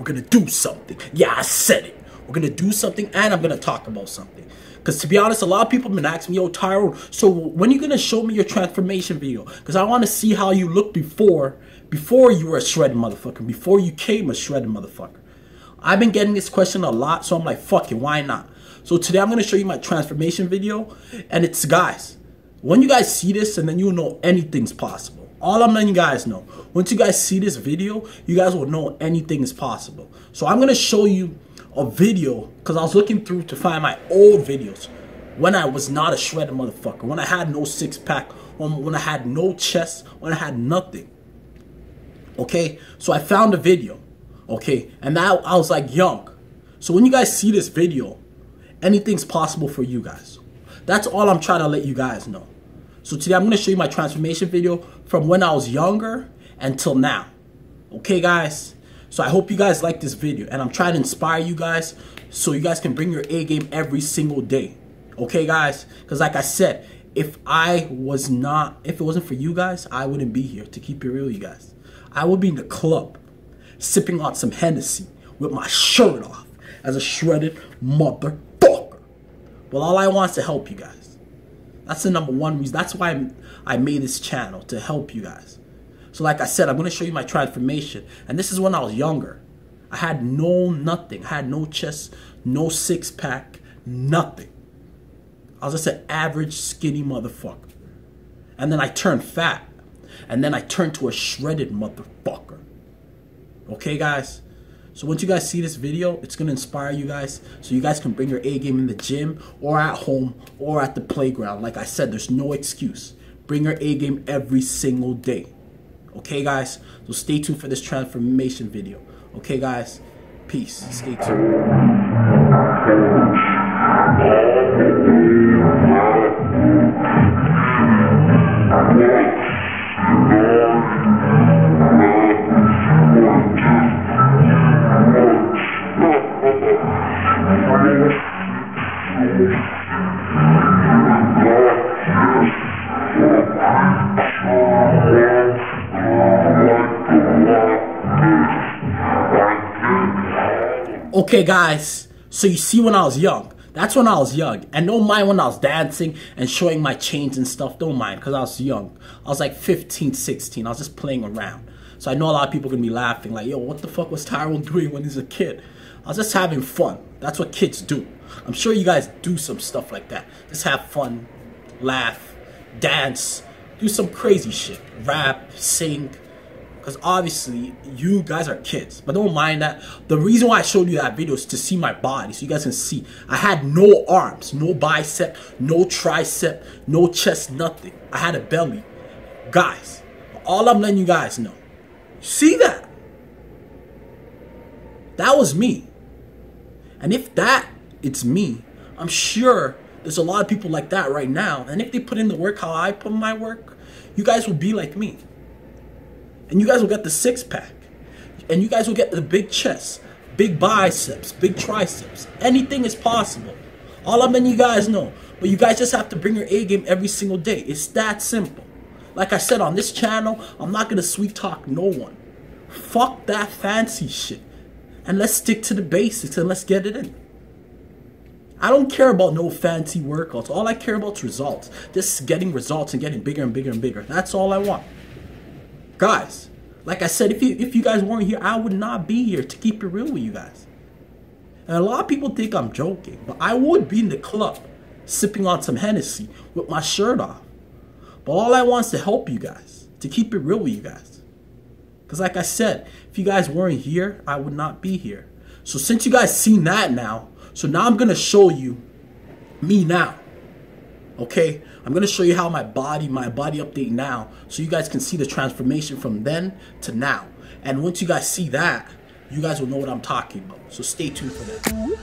We're gonna do something. Yeah, I said it. We're gonna do something and I'm gonna talk about something. Because to be honest, a lot of people have been asking me, yo, Tyrone, so when are you gonna show me your transformation video? Because I wanna see how you look before before you were a shredded motherfucker, before you came a shredded motherfucker. I've been getting this question a lot, so I'm like, fuck it, why not? So today I'm gonna show you my transformation video, and it's guys. When you guys see this, and then you'll know anything's possible. All I'm letting you guys know. Once you guys see this video, you guys will know anything is possible. So I'm gonna show you a video because I was looking through to find my old videos when I was not a shredded motherfucker, when I had no six pack, when I had no chest, when I had nothing. Okay, so I found a video. Okay, and now I was like young. So when you guys see this video, anything's possible for you guys. That's all I'm trying to let you guys know. So today I'm going to show you my transformation video from when I was younger until now. Okay, guys? So I hope you guys like this video. And I'm trying to inspire you guys so you guys can bring your A game every single day. Okay, guys? Because like I said, if I was not, if it wasn't for you guys, I wouldn't be here to keep it real, you guys. I would be in the club sipping on some Hennessy with my shirt off as a shredded motherfucker. Well, all I want is to help you guys. That's the number one reason. That's why I made this channel to help you guys. So like I said, I'm going to show you my transformation. And this is when I was younger. I had no nothing. I had no chest, no six pack, nothing. I was just an average skinny motherfucker. And then I turned fat. And then I turned to a shredded motherfucker. Okay, guys? So once you guys see this video, it's going to inspire you guys so you guys can bring your A game in the gym or at home or at the playground. Like I said, there's no excuse. Bring your A game every single day. Okay, guys? So stay tuned for this transformation video. Okay, guys? Peace. Stay tuned. Okay, guys, so you see when I was young, that's when I was young. And don't mind when I was dancing and showing my chains and stuff. Don't mind, because I was young. I was like 15, 16. I was just playing around. So I know a lot of people going to be laughing like, yo, what the fuck was Tyrone doing when he's a kid? I was just having fun. That's what kids do. I'm sure you guys do some stuff like that. Just have fun, laugh, dance, do some crazy shit. Rap, sing, because obviously you guys are kids but don't mind that. The reason why i showed you that video is to see my body so you guys can see. I had no arms no bicep no tricep no chest nothing. I had a belly. Guys all i'm letting you guys know see that? That was me. And if that it's me i'm sure there's a lot of people like that right now. And if they put in the work how i put my work you guys will be like me and you guys will get the six pack. And you guys will get the big chest, big biceps, big triceps. Anything is possible. All I'm letting you guys know. But you guys just have to bring your A game every single day. It's that simple. Like I said on this channel, I'm not going to sweet talk no one. Fuck that fancy shit. And let's stick to the basics and let's get it in. I don't care about no fancy workouts. All I care about is results. Just getting results and getting bigger and bigger and bigger. That's all I want. Guys, like I said, if you if you guys weren't here, I would not be here to keep it real with you guys. And a lot of people think I'm joking, but I would be in the club sipping on some Hennessy with my shirt off. But all I want is to help you guys, to keep it real with you guys. Because like I said, if you guys weren't here, I would not be here. So since you guys seen that now, so now I'm going to show you me now. Okay, I'm gonna show you how my body, my body update now, so you guys can see the transformation from then to now. And once you guys see that, you guys will know what I'm talking about. So stay tuned for that.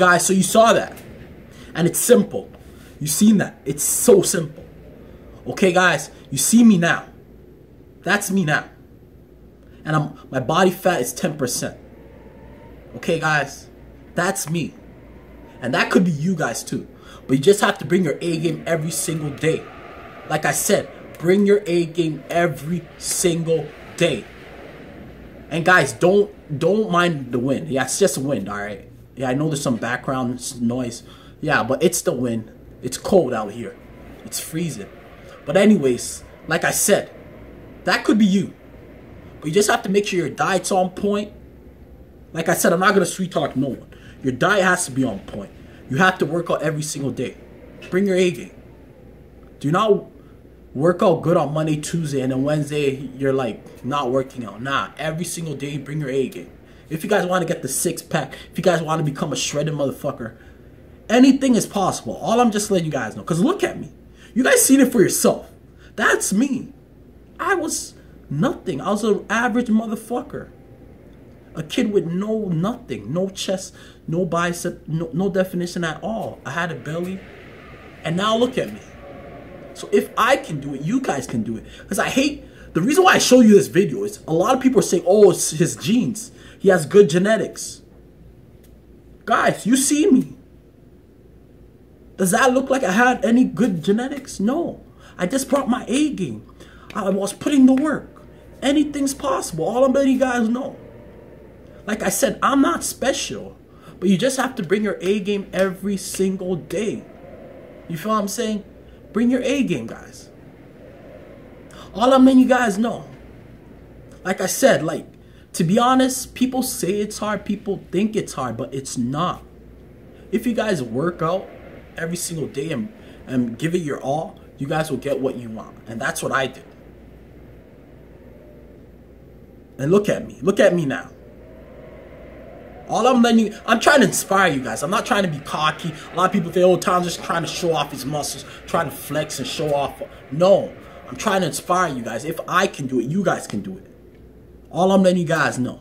Guys, so you saw that. And it's simple. You seen that. It's so simple. Okay, guys, you see me now. That's me now. And I'm my body fat is 10%. Okay, guys? That's me. And that could be you guys too. But you just have to bring your A game every single day. Like I said, bring your A game every single day. And guys, don't don't mind the wind. Yeah, it's just wind, all right. Yeah, I know there's some background noise. Yeah, but it's the wind. It's cold out here. It's freezing. But anyways, like I said, that could be you. But you just have to make sure your diet's on point. Like I said, I'm not gonna sweet talk no one. Your diet has to be on point. You have to work out every single day. Bring your A game. Do not work out good on Monday, Tuesday, and then Wednesday you're like not working out. Nah, every single day bring your A game. If you guys want to get the six pack, if you guys want to become a shredded motherfucker, anything is possible. All I'm just letting you guys know. Cause look at me. You guys seen it for yourself. That's me. I was nothing. I was an average motherfucker. A kid with no nothing, no chest, no bicep, no, no definition at all. I had a belly, and now look at me. So if I can do it, you guys can do it. Because I hate the reason why I show you this video is a lot of people are saying, "Oh, it's his genes. He has good genetics." Guys, you see me. Does that look like I had any good genetics? No. I just brought my A game. I was putting the work. Anything's possible. All I'm letting you guys know. Like I said, I'm not special. But you just have to bring your A game every single day. You feel what I'm saying? Bring your A game, guys. All I'm letting you guys know. Like I said, like, to be honest, people say it's hard, people think it's hard, but it's not. If you guys work out every single day and, and give it your all, you guys will get what you want. And that's what I did. And look at me. Look at me now. All I'm letting you, I'm trying to inspire you guys. I'm not trying to be cocky. A lot of people think, oh, Tom's just trying to show off his muscles, trying to flex and show off. No, I'm trying to inspire you guys. If I can do it, you guys can do it. All I'm letting you guys know.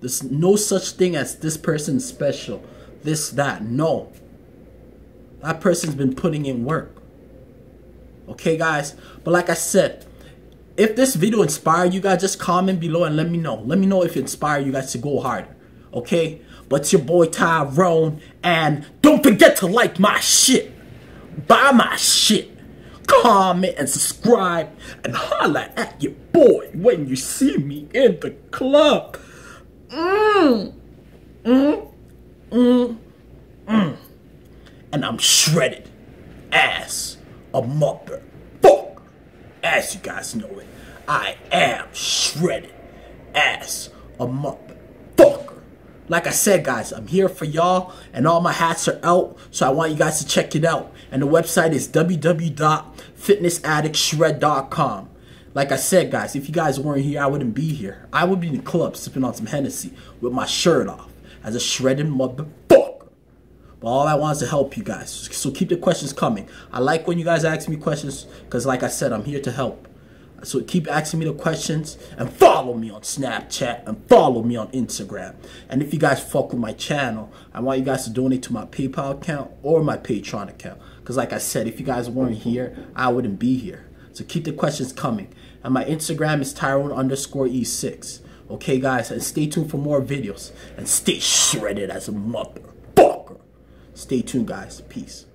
There's no such thing as this person's special, this, that. No. That person's been putting in work. Okay, guys? But like I said, if this video inspired you guys, just comment below and let me know. Let me know if it inspired you guys to go harder okay? But it's your boy Tyrone, and don't forget to like my shit, buy my shit, comment and subscribe, and holla at your boy when you see me in the club. Mmm, mmm, mmm, mmm. And I'm shredded as a motherfucker. As you guys know it, I am shredded as a motherfucker. Like I said, guys, I'm here for y'all, and all my hats are out, so I want you guys to check it out. And the website is www.fitnessaddictshred.com. Like I said, guys, if you guys weren't here, I wouldn't be here. I would be in the club sipping on some Hennessy with my shirt off as a shredded motherfucker. But all I want is to help you guys. So keep the questions coming. I like when you guys ask me questions because, like I said, I'm here to help. So keep asking me the questions and follow me on Snapchat and follow me on Instagram. And if you guys fuck with my channel, I want you guys to donate to my PayPal account or my Patreon account. Because like I said, if you guys weren't here, I wouldn't be here. So keep the questions coming. And my Instagram is Tyrone underscore E6. Okay, guys, and stay tuned for more videos. And stay shredded as a motherfucker. Stay tuned, guys. Peace.